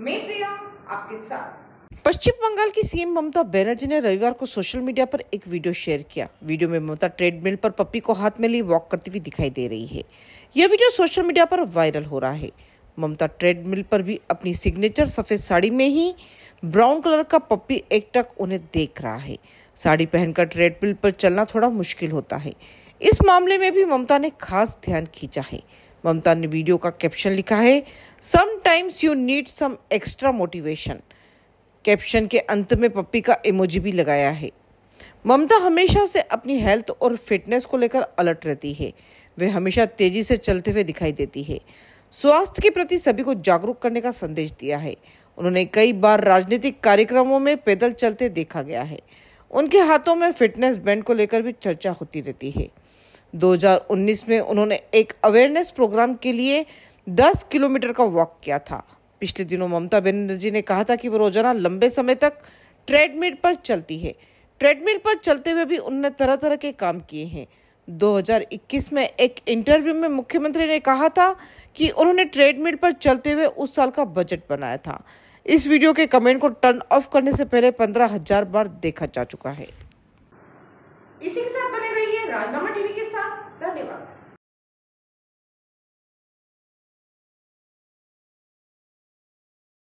मैं प्रिया, आपके साथ। पश्चिम बंगाल की सीएम ममता बनर्जी ने रविवार को सोशल मीडिया पर एक वीडियो शेयर किया। वीडियो में ममता ट्रेडमिल पर पप्पी को हाथ में लिए वॉक करती हुई दिखाई दे रही है। यह वीडियो सोशल मीडिया पर वायरल हो रहा है। ममता ट्रेडमिल पर भी अपनी सिग्नेचर सफ़ेद साड़ी में ही ब्राउन कलर का पप्पी एकटक उन्हें देख रहा है। साड़ी पहनकर ट्रेडमिल पर चलना थोड़ा मुश्किल होता है। इस मामले में भी ममता ने खास ध्यान खींचा है। ममता ने वीडियो का कैप्शन लिखा है sometimes you need some extra motivation caption के अंत में पप्पी का इमोजी भी लगाया है। ममता हमेशा से अपनी हेल्थ और फिटनेस को लेकर अलर्ट रहती है। वे हमेशा तेज़ी से चलते हुए दिखाई देती है। स्वास्थ्य के प्रति सभी को जागरूक करने का संदेश दिया है। उन्होंने कई बार राजनीतिक कार्यक्रमों में पैदल चलते देखा गया है। उनके हाथों में फिटनेस बैंड को लेकर भी चर्चा होती रहती है। 2019 में उन्होंने एक अवेयरनेस प्रोग्राम के लिए 10 किलोमीटर का वॉक किया था। पिछले दिनों ममता बनर्जी ने कहा था कि वो रोज़ाना लंबे समय तक ट्रेडमिल पर चलती है। ट्रेडमिल पर चलते हुए भी उन्होंने तरह तरह के काम किए हैं। 2021 में एक इंटरव्यू में मुख्यमंत्री ने कहा था कि उन्होंने ट्रेडमिल पर चलते हुए उस साल का बजट बनाया था। इस वीडियो के कमेंट को टर्न ऑफ़ करने से पहले पंद्रह हज़ार बार देखा जा चुका है। इसी राजनामा टीवी के साथ धन्यवाद।